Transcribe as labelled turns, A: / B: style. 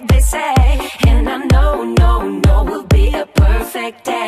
A: what they say. And I know, no, no will be a perfect day.